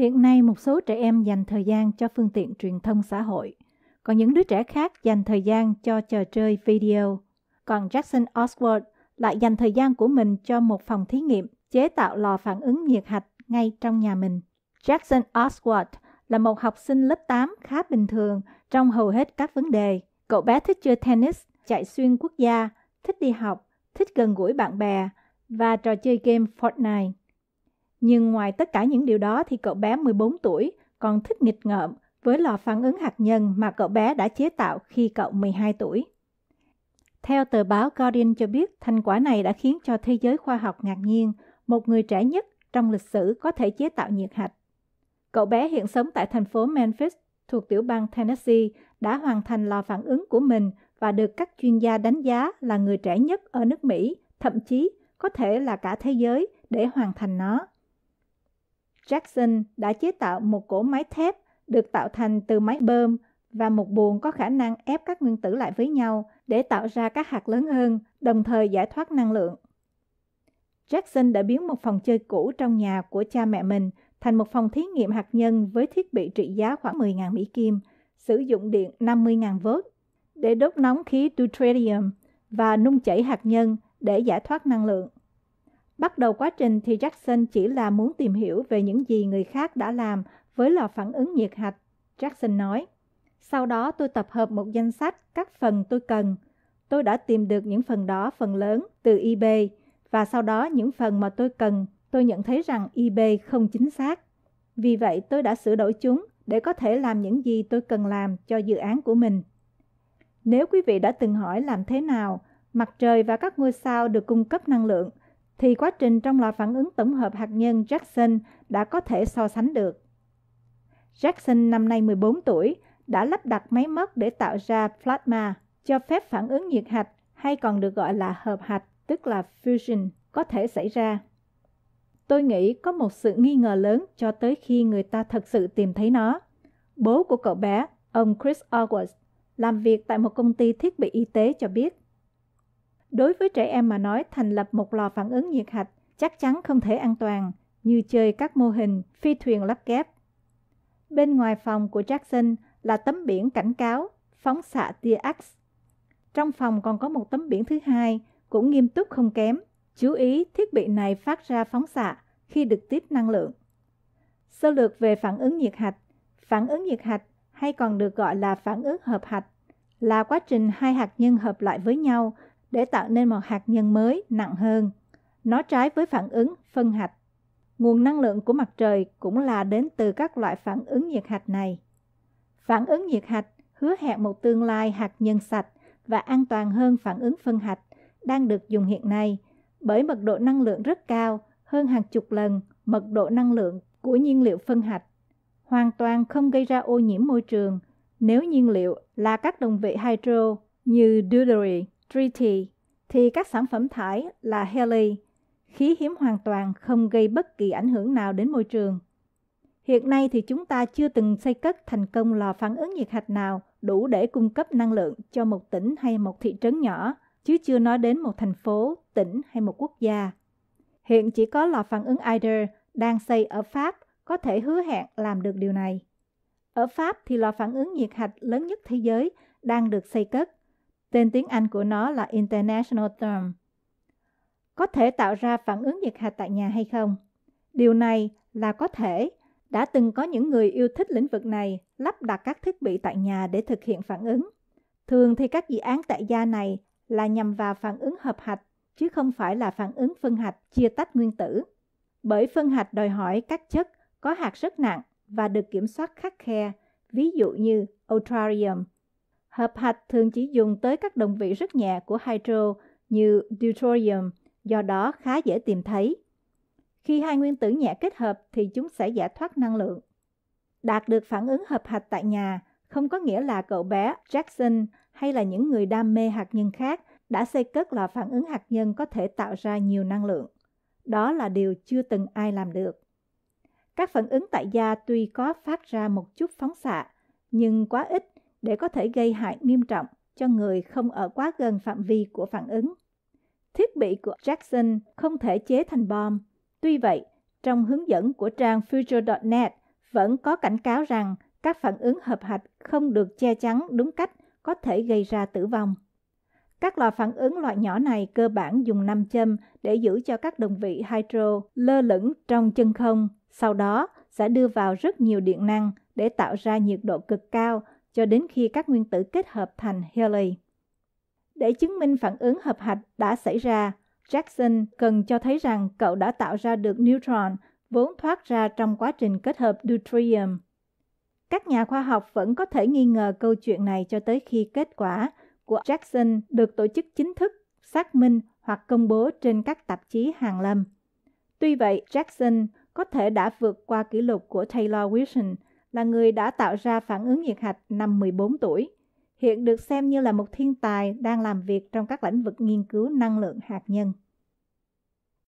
Hiện nay một số trẻ em dành thời gian cho phương tiện truyền thông xã hội, còn những đứa trẻ khác dành thời gian cho trò chơi video. Còn Jackson Oswald lại dành thời gian của mình cho một phòng thí nghiệm chế tạo lò phản ứng nhiệt hạch ngay trong nhà mình. Jackson Oswald là một học sinh lớp 8 khá bình thường trong hầu hết các vấn đề. Cậu bé thích chơi tennis, chạy xuyên quốc gia, thích đi học, thích gần gũi bạn bè và trò chơi game Fortnite. Nhưng ngoài tất cả những điều đó thì cậu bé 14 tuổi còn thích nghịch ngợm với lò phản ứng hạt nhân mà cậu bé đã chế tạo khi cậu 12 tuổi. Theo tờ báo Guardian cho biết, thành quả này đã khiến cho thế giới khoa học ngạc nhiên, một người trẻ nhất trong lịch sử có thể chế tạo nhiệt hạch. Cậu bé hiện sống tại thành phố Memphis thuộc tiểu bang Tennessee đã hoàn thành lò phản ứng của mình và được các chuyên gia đánh giá là người trẻ nhất ở nước Mỹ, thậm chí có thể là cả thế giới để hoàn thành nó. Jackson đã chế tạo một cỗ máy thép được tạo thành từ máy bơm và một buồng có khả năng ép các nguyên tử lại với nhau để tạo ra các hạt lớn hơn, đồng thời giải thoát năng lượng. Jackson đã biến một phòng chơi cũ trong nhà của cha mẹ mình thành một phòng thí nghiệm hạt nhân với thiết bị trị giá khoảng 10.000 Mỹ Kim, sử dụng điện 50.000 V để đốt nóng khí deuterium và nung chảy hạt nhân để giải thoát năng lượng. Bắt đầu quá trình thì Jackson chỉ là muốn tìm hiểu về những gì người khác đã làm với lò phản ứng nhiệt hạch, Jackson nói. Sau đó tôi tập hợp một danh sách các phần tôi cần. Tôi đã tìm được những phần đó phần lớn từ eBay và sau đó những phần mà tôi cần tôi nhận thấy rằng eBay không chính xác. Vì vậy tôi đã sửa đổi chúng để có thể làm những gì tôi cần làm cho dự án của mình. Nếu quý vị đã từng hỏi làm thế nào mặt trời và các ngôi sao được cung cấp năng lượng, thì quá trình trong lò phản ứng tổng hợp hạt nhân Jackson đã có thể so sánh được. Jackson năm nay 14 tuổi đã lắp đặt máy móc để tạo ra plasma, cho phép phản ứng nhiệt hạch hay còn được gọi là hợp hạch, tức là fusion, có thể xảy ra. Tôi nghĩ có một sự nghi ngờ lớn cho tới khi người ta thật sự tìm thấy nó. Bố của cậu bé, ông Chris August, làm việc tại một công ty thiết bị y tế cho biết. Đối với trẻ em mà nói, thành lập một lò phản ứng nhiệt hạch chắc chắn không thể an toàn, như chơi các mô hình phi thuyền lắp ghép. Bên ngoài phòng của Jackson là tấm biển cảnh cáo, phóng xạ tia X. Trong phòng còn có một tấm biển thứ hai, cũng nghiêm túc không kém. Chú ý, thiết bị này phát ra phóng xạ khi được tiếp năng lượng. Sơ lược về phản ứng nhiệt hạch. Phản ứng nhiệt hạch, hay còn được gọi là phản ứng hợp hạch, là quá trình hai hạt nhân hợp lại với nhau để tạo nên một hạt nhân mới nặng hơn. Nó trái với phản ứng phân hạch. Nguồn năng lượng của mặt trời cũng là đến từ các loại phản ứng nhiệt hạch này. Phản ứng nhiệt hạch hứa hẹn một tương lai hạt nhân sạch và an toàn hơn phản ứng phân hạch đang được dùng hiện nay bởi mật độ năng lượng rất cao hơn hàng chục lần mật độ năng lượng của nhiên liệu phân hạch, hoàn toàn không gây ra ô nhiễm môi trường nếu nhiên liệu là các đồng vị hydro như deuterium, treaty thì các sản phẩm thải là heli, khí hiếm hoàn toàn không gây bất kỳ ảnh hưởng nào đến môi trường. Hiện nay thì chúng ta chưa từng xây cất thành công lò phản ứng nhiệt hạch nào đủ để cung cấp năng lượng cho một tỉnh hay một thị trấn nhỏ, chứ chưa nói đến một thành phố, tỉnh hay một quốc gia. Hiện chỉ có lò phản ứng ITER đang xây ở Pháp có thể hứa hẹn làm được điều này. Ở Pháp thì lò phản ứng nhiệt hạch lớn nhất thế giới đang được xây cất. Tên tiếng Anh của nó là International Therm. Có thể tạo ra phản ứng nhiệt hạch tại nhà hay không? Điều này là có thể đã từng có những người yêu thích lĩnh vực này lắp đặt các thiết bị tại nhà để thực hiện phản ứng. Thường thì các dự án tại gia này là nhằm vào phản ứng hợp hạch, chứ không phải là phản ứng phân hạch chia tách nguyên tử. Bởi phân hạch đòi hỏi các chất có hạt rất nặng và được kiểm soát khắc khe, ví dụ như ultrarium. Hợp hạch thường chỉ dùng tới các đồng vị rất nhẹ của hydro như deuterium, do đó khá dễ tìm thấy. Khi hai nguyên tử nhẹ kết hợp thì chúng sẽ giải thoát năng lượng. Đạt được phản ứng hợp hạch tại nhà không có nghĩa là cậu bé Jackson hay là những người đam mê hạt nhân khác đã xây cất lò phản ứng hạt nhân có thể tạo ra nhiều năng lượng. Đó là điều chưa từng ai làm được. Các phản ứng tại gia tuy có phát ra một chút phóng xạ, nhưng quá ít để có thể gây hại nghiêm trọng cho người không ở quá gần phạm vi của phản ứng. Thiết bị của Jackson không thể chế thành bom Tuy vậy, trong hướng dẫn của trang future.net vẫn có cảnh cáo rằng các phản ứng hợp hạch không được che chắn đúng cách có thể gây ra tử vong. Các lò phản ứng loại nhỏ này cơ bản dùng nam châm để giữ cho các đồng vị hydro lơ lửng trong chân không, sau đó sẽ đưa vào rất nhiều điện năng để tạo ra nhiệt độ cực cao cho đến khi các nguyên tử kết hợp thành heli. Để chứng minh phản ứng hợp hạch đã xảy ra, Jackson cần cho thấy rằng cậu đã tạo ra được neutron vốn thoát ra trong quá trình kết hợp deuterium. Các nhà khoa học vẫn có thể nghi ngờ câu chuyện này cho tới khi kết quả của Jackson được tổ chức chính thức, xác minh hoặc công bố trên các tạp chí hàng lâm. Tuy vậy, Jackson có thể đã vượt qua kỷ lục của Taylor Wilson là người đã tạo ra phản ứng nhiệt hạch năm 14 tuổi, hiện được xem như là một thiên tài đang làm việc trong các lĩnh vực nghiên cứu năng lượng hạt nhân.